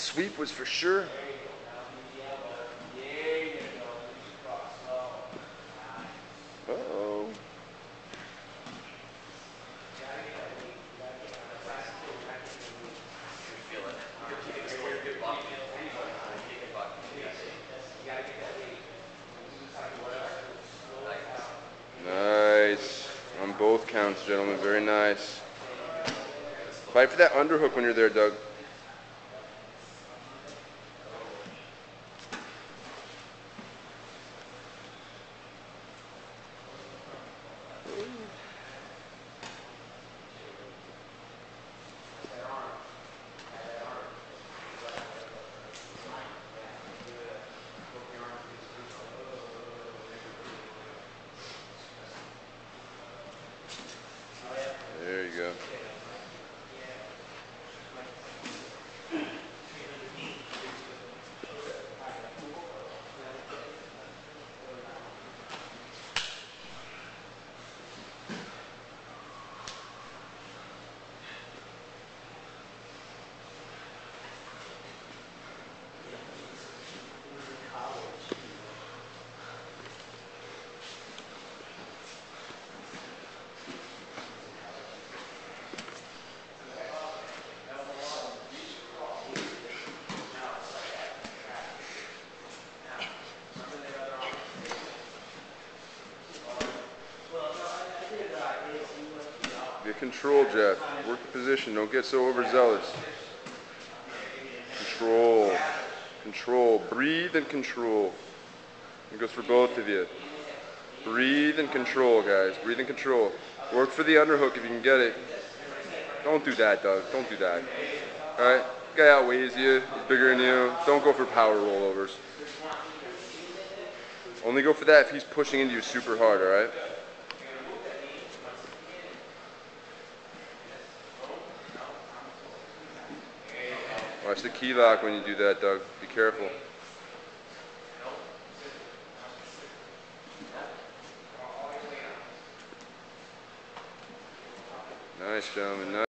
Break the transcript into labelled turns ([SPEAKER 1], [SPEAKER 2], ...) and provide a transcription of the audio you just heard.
[SPEAKER 1] sweep was for sure. Nice. On both counts, gentlemen. Very nice. Fight for that underhook when you're there, Doug. There you go. Get control, Jeff. Work the position. Don't get so overzealous. Control. Control. Breathe and control. It goes for both of you. Breathe and control, guys. Breathe and control. Work for the underhook if you can get it. Don't do that, Doug. Don't do that. Alright? Guy outweighs you. He's bigger than you. Don't go for power rollovers. Only go for that if he's pushing into you super hard, alright? Watch the key lock when you do that, Doug. Be careful. Nice, gentlemen. Nice.